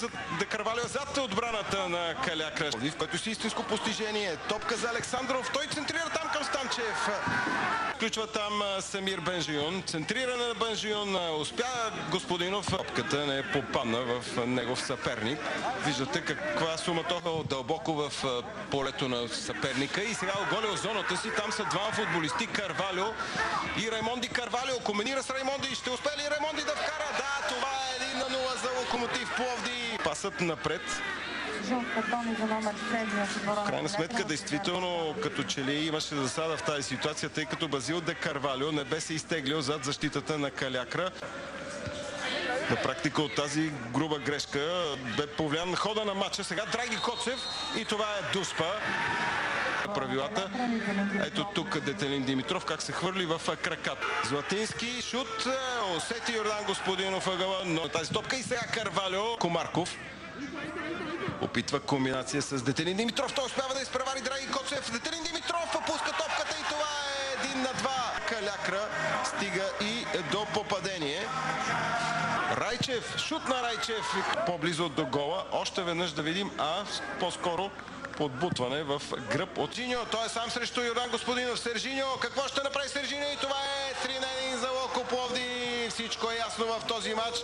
за Декарвалио зад отбраната на Калякра. В което си истинско постижение. Топка за Александров. Той центрира там към Станчев. Включва там Самир Бенжион. Центриране на Бенжион. Успя Господинов. Топката не попадна в негов съперник. Виждате каква суматоха дълбоко в полето на съперника. И сега оголил зоната си. Там са двама футболисти. Карвалио и Раймонди Карвалио. Комбинира с Раймонди. Ще успее ли Раймонди да вкара? Да, това е 1 на 0 за Локомотив Пловди. Пасът напред. Жълт картон и за номер 7 от отбора В на крайна сметка, действително, като че ли имаше засада в тази ситуация, тъй като Базил де Карвалио не бе се изтеглил зад защитата на Калякра. На практика от тази груба грешка бе повлиян хода на матча. Сега Драги Коцев и това е Дуспа. Правилата. Ето тук Детелин Димитров как се хвърли в краката. Златински шут. Усети Йордан Господинов ъгъла, но тази топка и сега Карвалио. Комарков. Опитва комбинация с Детелин Димитров. Той успява да изпревари Драги Коцев. Детелин Димитров пуска топката и това е един на два. Калякра стига и до попадение. Райчев, шут на Райчев по-близо до гола. Още веднъж да видим, а по-скоро подбутване в гръб от Сержиньо. Той е сам срещу Йордан Господинов. Сержиньо, какво ще направи Сержиньо? И това е 3 на 1 за Локо Пловди. Всичко е ясно в този матч.